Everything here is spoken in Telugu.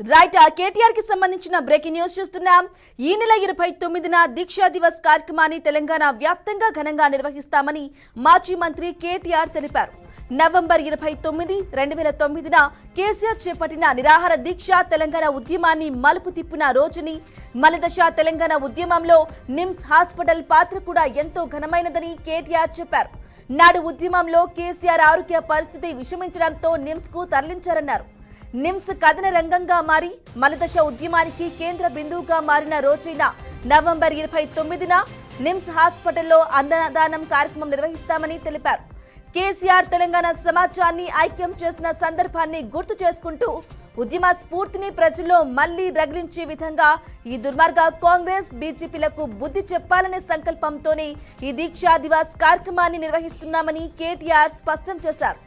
రైట్ కేటీఆర్కి సంబంధించిన బ్రేకింగ్ న్యూస్ చూస్తున్నాం. ఈ నెల ఇరవై తొమ్మిదిన దీక్షా దివస్ కార్యక్రమాన్ని తెలంగాణ వ్యాప్తంగా ఘనంగా నిర్వహిస్తామని మాజీ మంత్రి కేటీఆర్ తెలిపారు. నవంబర్ ఇరవై తొమ్మిది రెండు వేల తొమ్మిదిన కేసీఆర్ చేపట్టిన నిరాహార దీక్ష తెలంగాణ ఉద్యమాన్ని మలుపు తిప్పిన రోజుని మలదశ తెలంగాణ ఉద్యమంలో నిమ్స్ హాస్పిటల్ పాత్ర కూడా ఎంతో ఘనమైనదని కేటీఆర్ చెప్పారు. నాడు ఉద్యమంలో కేసీఆర్ ఆరోగ్య పరిస్థితి విషమించడంతో నిమ్స్కు తరలించారన్నారు. నిమ్స్ కథన రంగంగా మారి మలదశ ఉద్యమానికి కేంద్ర బిందువుగా మారిన రోజైన నవంబర్ ఇరవై తొమ్మిదిన నిమ్స్ హాస్పిటల్లో అన్నదానం కార్యక్రమం నిర్వహిస్తామని తెలిపారు. కేసీఆర్ తెలంగాణ సమాజాన్ని ఐక్యం చేసిన సందర్భాన్ని గుర్తు చేసుకుంటూ ఉద్యమ స్ఫూర్తిని ప్రజల్లో మళ్ళీ రగిలించే విధంగా ఈ దుర్మార్గ కాంగ్రెస్ బీజేపీలకు బుద్ధి చెప్పాలనే సంకల్పంతోనే ఈ దీక్షా దివాస్ కార్యక్రమాన్ని నిర్వహిస్తున్నామని కేటీఆర్ స్పష్టం చేశారు.